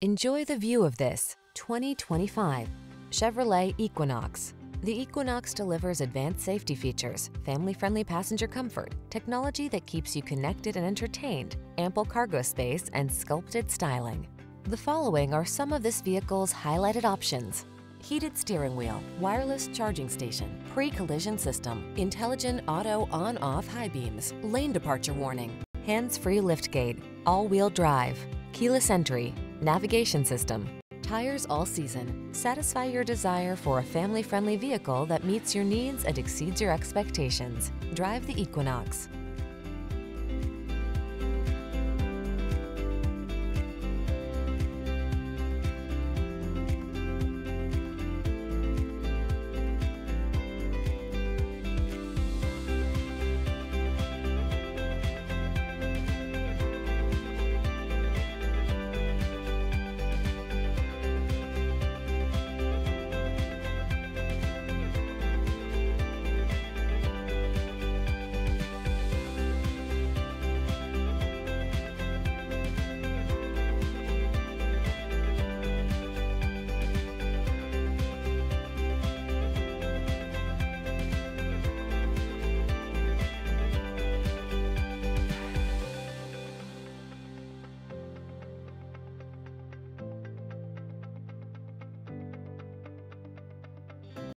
Enjoy the view of this 2025 Chevrolet Equinox. The Equinox delivers advanced safety features, family-friendly passenger comfort, technology that keeps you connected and entertained, ample cargo space, and sculpted styling. The following are some of this vehicle's highlighted options. Heated steering wheel, wireless charging station, pre-collision system, intelligent auto on-off high beams, lane departure warning, hands-free liftgate, all-wheel drive, keyless entry, navigation system, tires all season. Satisfy your desire for a family-friendly vehicle that meets your needs and exceeds your expectations. Drive the Equinox.